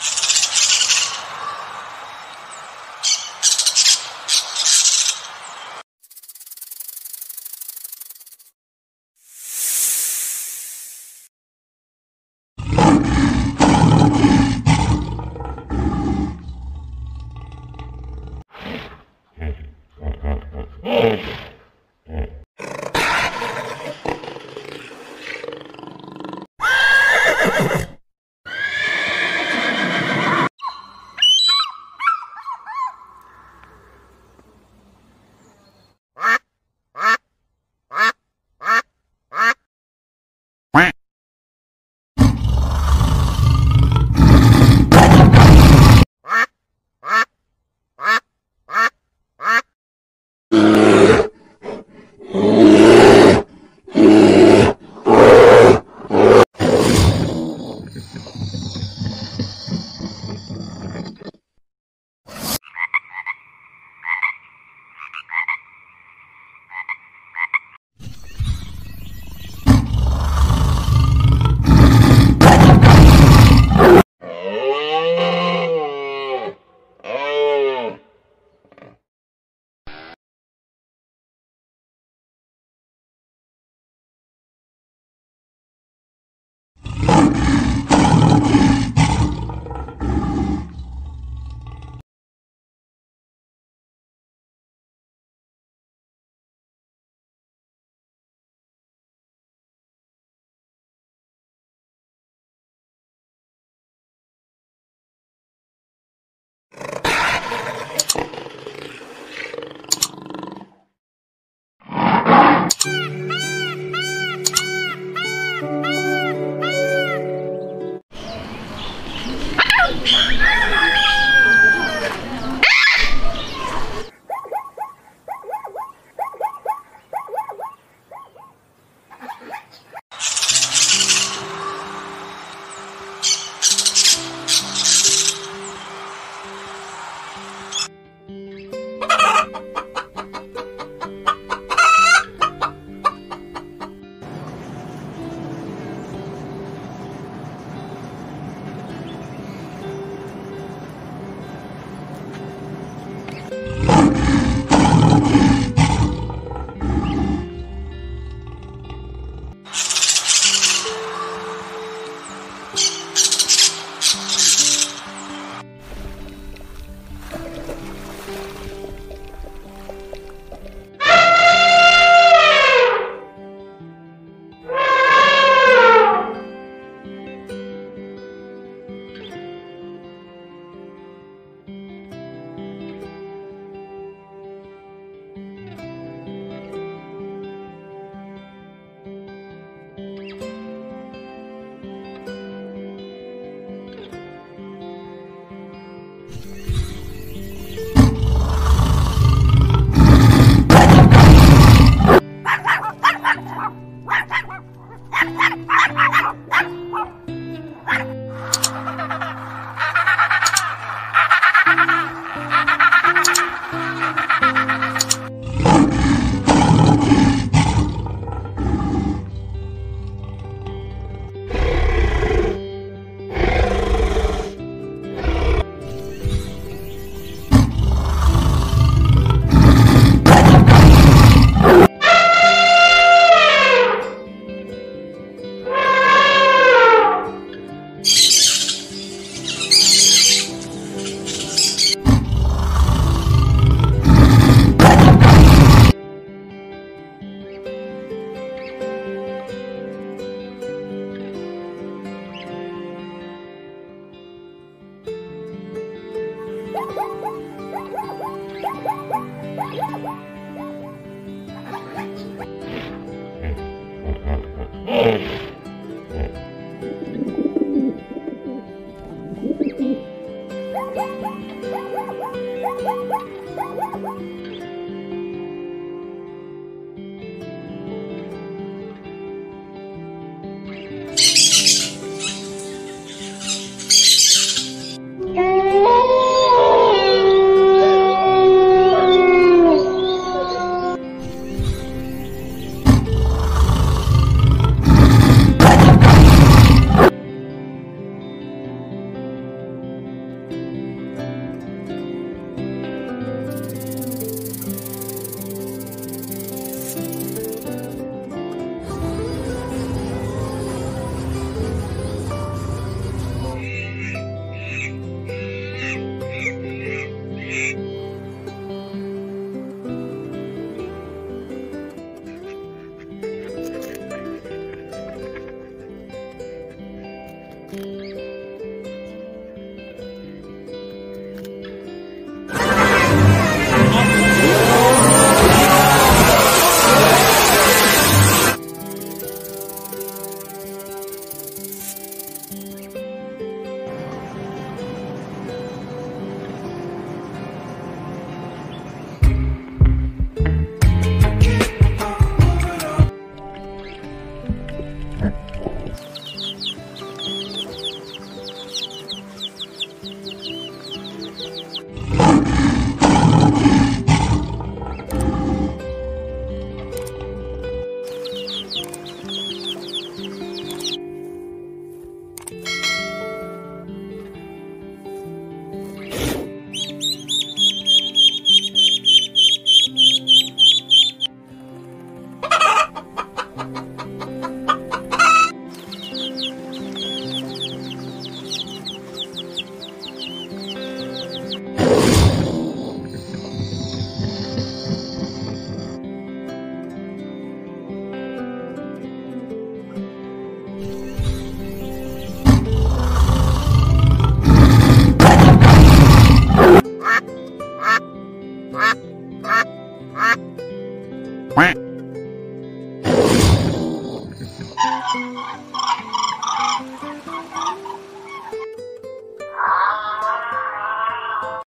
you